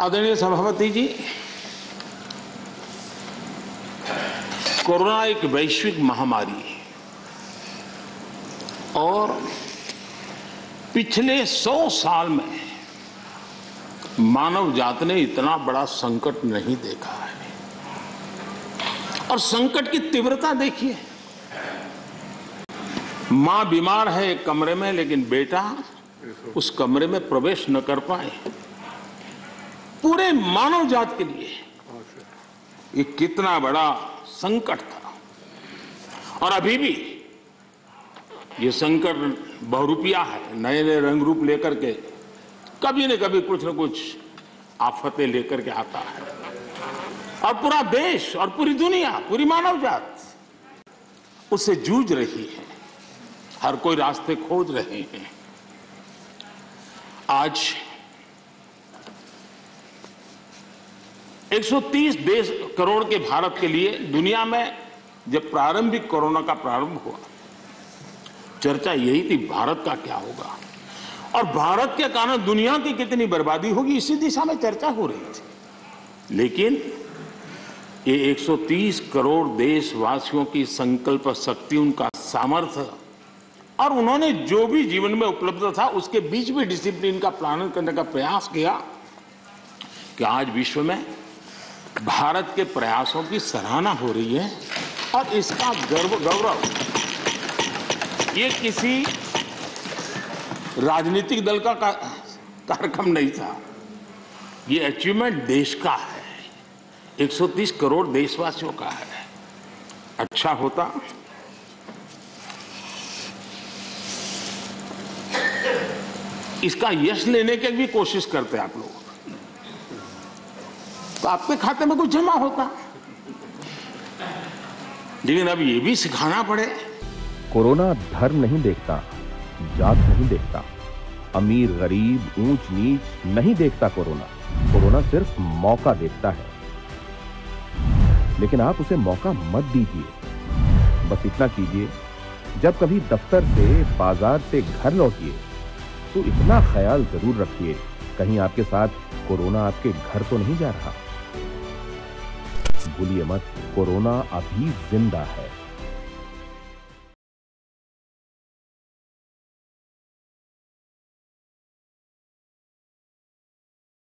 आदरणीय सभापति जी, कोरोना एक वैश्विक महामारी और पिछले सौ साल में मानव जात ने इतना बड़ा संकट नहीं देखा है। और संकट की तीव्रता देखिए। माँ बीमार है एक कमरे में, लेकिन बेटा उस कमरे में प्रवेश न कर पाए। पूरे मानव जात के लिए ये कितना बड़ा संकट था। और अभी भी ये संकट बहुरूपिया है। नए नए रंग रूप लेकर के कभी न कभी कुछ न कुछ आफतें लेकर के आता है। और पूरा देश और पूरी दुनिया, पूरी मानव जात उससे जूझ रही है। हर कोई रास्ते खोज रहे हैं। आज 130 देश करोड़ के भारत के लिए दुनिया में जब प्रारंभिक कोरोना का प्रारंभ हुआ, चर्चा यही थी भारत का क्या होगा। और भारत के कारण दुनिया की कितनी बर्बादी होगी, इसी दिशा में चर्चा हो रही थी। लेकिन ये 130 करोड़ देशवासियों की संकल्प शक्ति, उनका सामर्थ्य और उन्होंने जो भी जीवन में उपलब्ध था, उसके बीच भी डिसिप्लिन का पालन करने का प्रयास किया कि आज विश्व में भारत के प्रयासों की सराहना हो रही है और इसका गर्व, गौरव। ये किसी राजनीतिक दल का कार्यक्रम नहीं था। ये अचीवमेंट देश का है। 130 करोड़ देशवासियों का है। अच्छा होता। इसका यश लेने की भी कोशिश करते आप लोग। तो आपके खाते में कुछ जमा होता। लेकिन अब ये भी सिखाना पड़े। कोरोना धर्म नहीं देखता जात नहीं देखता। अमीर, गरीब, ऊंच, नीच नहीं देखता कोरोना। कोरोना सिर्फ़ मौका देखता है। लेकिन आप उसे मौका मत दीजिए। बस इतना कीजिए, जब कभी दफ्तर से, बाज़ार से घर लौटिए तो इतना ख्याल ज़रूर रखिए, कहीं आपके साथ कोरोना आपके घर तो नहीं जा रहा। भूलिए मत कोरोना अभी ज़िंदा है।